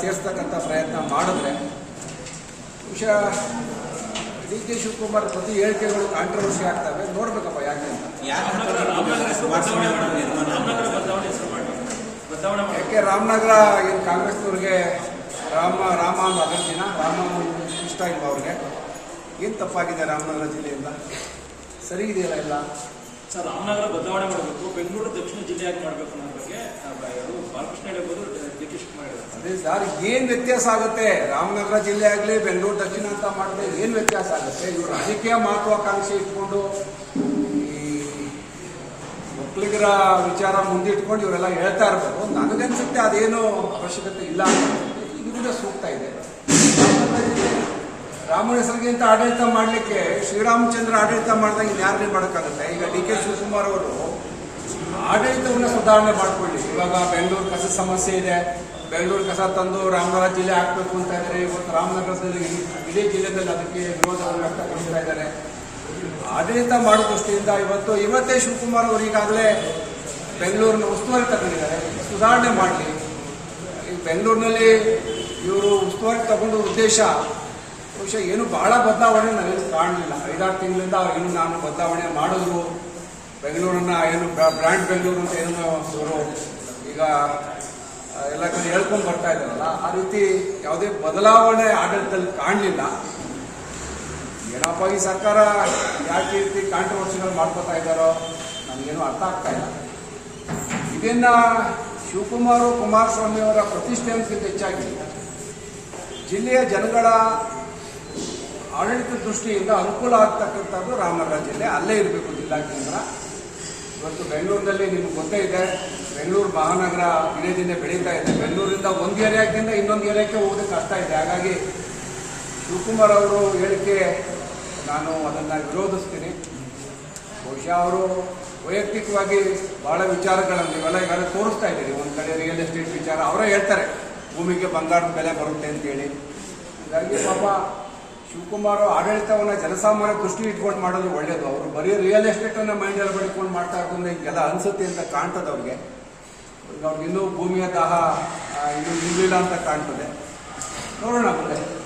ಸೇರಿಸ್ತಕ್ಕಂಥ ಪ್ರಯತ್ನ ಮಾಡಿದ್ರೆ ಬಹುಶಃ ಡಿ ಕೆ ಶಿವಕುಮಾರ್ ಪ್ರತಿ ಹೇಳಿಕೆಗಳು ಕಾಂಟ್ರವರ್ಸಿ ಆಗ್ತವೆ. ನೋಡ್ಬೇಕಪ್ಪ ಯಾಕೆ ಅಂತ. ಯಾಕೆ ರಾಮನಗರ ಏನು ಕಾಂಗ್ರೆಸ್ನವ್ರಿಗೆ ರಾಮ ರಾಮ ಅನ್ನೋ ಅಗತ್ಯನ ರಾಮ ಇಷ್ಟ ಇಲ್ವ ಅವ್ರಿಗೆ? ಏನು ತಪ್ಪಾಗಿದೆ ರಾಮನಗರ ಜಿಲ್ಲೆಯಿಂದ? ಸರಿ ಇದೆಯಲ್ಲ ಇಲ್ಲ ಸರ್ ರಾಮನಗರ ಬದಲಾವಣೆ ಮಾಡಬೇಕು. ಬೆಂಗಳೂರು ದಕ್ಷಿಣ ಜಿಲ್ಲೆಯಾಗಿ ಮಾಡಬೇಕು ಅನ್ನೋ ಬಗ್ಗೆ ಬಾಲಕೃಷ್ಣ ಹೇಳ್ಬೋದು ಡಿ ಕೆ ಶಿವಕುಮಾರ್ ಹೇಳಿದ್ರು ಅದೇ ಸರ್, ಏನ್ ವ್ಯತ್ಯಾಸ ಆಗುತ್ತೆ? ರಾಮನಗರ ಜಿಲ್ಲೆ ಆಗಲಿ, ಬೆಂಗಳೂರು ದಕ್ಷಿಣ ಅಂತ ಮಾಡಿದ್ರೆ ಏನು ವ್ಯತ್ಯಾಸ ಆಗುತ್ತೆ? ಇವರು ರಾಜಕೀಯ ಮಹತ್ವಾಕಾಂಕ್ಷೆ ಇಟ್ಕೊಂಡು ಈ ಒಕ್ಕಲಿಗರ ವಿಚಾರ ಮುಂದಿಟ್ಕೊಂಡು ಇವರೆಲ್ಲ ಹೇಳ್ತಾ ಇರ್ಬೋದು. ನನಗನ್ಸುತ್ತೆ ಅದೇನು ಅವಶ್ಯಕತೆ ಇಲ್ಲ ಇದರಿಂದ ಸೂಕ್ತ ಇದೆ ರಾಮನ ಹೆಸರಿಗಿಂತ ಆಡಳಿತ ಮಾಡಲಿಕ್ಕೆ ಶ್ರೀರಾಮಚಂದ್ರ ಆಡಳಿತ ಮಾಡಿದಾಗ ಇನ್ಯಾರನ್ನೇ ಮಾಡೋಕ್ಕಾಗುತ್ತೆ? ಈಗ ಡಿ ಕೆ ಶಿವಕುಮಾರ್ ಅವರು ಆಡಳಿತವನ್ನ ಸುಧಾರಣೆ ಮಾಡ್ಕೊಳ್ಳಿ. ಇವಾಗ ಬೆಂಗಳೂರು ಕಸ ಸಮಸ್ಯೆ ಇದೆ. ಬೆಂಗಳೂರು ಕಸ ತಂದು ರಾಮನಗರ ಜಿಲ್ಲೆ ಹಾಕ್ಬೇಕು ಅಂತ ಇದ್ದಾರೆ. ಇವತ್ತು ರಾಮನಗರದಲ್ಲಿ ಇಡೀ ಜಿಲ್ಲೆದಲ್ಲಿ ಅದಕ್ಕೆ ವಿರೋಧವನ್ನು ವ್ಯಕ್ತಪಡಿಸ್ತಾ ಇದ್ದಾರೆ. ಆಡಳಿತ ಮಾಡೋ ದೃಷ್ಟಿಯಿಂದ ಇವತ್ತು ಇವತ್ತೇ ಶಿವಕುಮಾರ್ ಅವರು ಈಗಾಗಲೇ ಬೆಂಗಳೂರಿನ ಉಸ್ತುವಾರಿ ತಗೊಂಡಿದ್ದಾರೆ. ಸುಧಾರಣೆ ಮಾಡಲಿ. ಬೆಂಗಳೂರಿನಲ್ಲಿ ಇವರು ಉಸ್ತುವಾರಿ ತಗೊಂಡ ಉದ್ದೇಶ, ಬಹುಶಃ ಏನು ಬಹಳ ಬದಲಾವಣೆ ನಾವೇನು ಕಾಣಲಿಲ್ಲ. ಐದಾರು ತಿಂಗಳಿಂದ ಏನು ನಾನು ಬದಲಾವಣೆ ಮಾಡಿದ್ರು ಬೆಂಗಳೂರನ್ನ ಏನು ಬ್ರ್ಯಾಂಡ್ ಬೆಂಗಳೂರು ಅಂತ ಏನು ಅವರು ಈಗ ಎಲ್ಲ ಕಡೆ ಹೇಳ್ಕೊಂಡು ಬರ್ತಾ ಇದ್ದಾರಲ್ಲ, ಆ ರೀತಿ ಯಾವುದೇ ಬದಲಾವಣೆ ಆಡಳಿತದಲ್ಲಿ ಕಾಣಲಿಲ್ಲ. ಏನಪ್ಪ ಈ ಸರ್ಕಾರ ಯಾಕೆ ರೀತಿ ಕಾಂಟ್ರವರ್ಸಿಗಳು ಮಾಡ್ಕೋತಾ ಇದ್ದಾರೋ ನಮಗೇನು ಅರ್ಥ ಆಗ್ತಾ ಇಲ್ಲ. ಇದನ್ನ ಶಿವಕುಮಾರ್ ಕುಮಾರಸ್ವಾಮಿ ಅವರ ಪ್ರತಿಷ್ಠೆಗಿಂತ ಹೆಚ್ಚಾಗಿ ಜಿಲ್ಲೆಯ ಜನಗಳ ಆಡಳಿತ ದೃಷ್ಟಿಯಿಂದ ಅನುಕೂಲ ಆಗ್ತಕ್ಕಂಥದ್ದು ರಾಮನಗರ ಜಿಲ್ಲೆ. ಅಲ್ಲೇ ಇರಬೇಕು ಜಿಲ್ಲಾ ಕೇಂದ್ರ. ಇವತ್ತು ಬೆಂಗಳೂರಿನಲ್ಲಿ ನಿಮ್ಗೆ ಗೊತ್ತೇ ಇದೆ, ಬೆಂಗಳೂರು ಮಹಾನಗರ ದಿನೇ ದಿನೇ ಬೆಳೀತಾ ಇದೆ. ಬೆಂಗಳೂರಿಂದ ಒಂದು ಏರಿಯಾಕ್ಕಿಂತ ಇನ್ನೊಂದು ಏರಿಯಾಕ್ಕೆ ಹೋಗೋದಕ್ಕೆ ಕಷ್ಟ ಇದೆ. ಹಾಗಾಗಿ ಶಿವಕುಮಾರ್ ಅವರು ಹೇಳಿಕೆ ನಾನು ಅದನ್ನು ವಿರೋಧಿಸ್ತೀನಿ. ಬಹುಶಃ ಅವರು ವೈಯಕ್ತಿಕವಾಗಿ ಬಹಳ ವಿಚಾರಗಳನ್ನು ಇವೆಲ್ಲ ಈಗಾಗಲೇ ತೋರಿಸ್ತಾ ಇದ್ದೀರಿ. ಒಂದು ಕಡೆ ರಿಯಲ್ ಎಸ್ಟೇಟ್ ವಿಚಾರ, ಅವರೇ ಹೇಳ್ತಾರೆ, ಭೂಮಿಗೆ ಬಂಗಾರದ ಬೆಲೆ ಬರುತ್ತೆ ಅಂತೇಳಿ. ಹಾಗಾಗಿ ಪಾಪ ಶಿವಕುಮಾರ್ ಆಡಳಿತವನ್ನ ಜನಸಾಮಾನ್ಯ ದೃಷ್ಟಿ ಇಟ್ಕೊಂಡು ಮಾಡೋದು ಒಳ್ಳೇದು. ಅವರು ಬರೀ ರಿಯಲ್ ಎಸ್ಟೇಟ್ನ್ನ ಮೈಂಡ್ ಅಲ್ಲಿ ಬಡ್ಕೊಂಡು ಮಾಡ್ತಾ ಇರೋದ್ರಿಂದ ಹಿಂಗೆಲ್ಲ ಅನ್ಸುತ್ತೆ ಅಂತ ಕಾಣ್ತದೆ ಅವ್ರಿಗೆ. ಅವ್ರಿಗೆ ಇನ್ನೂ ಭೂಮಿಯ ದಾಹ ಇನ್ನೂ ನಿಲ್ಲಿಲ್ಲ ಅಂತ ಕಾಣ್ತದೆ. ನೋಡೋಣ ಮುಂದೆ.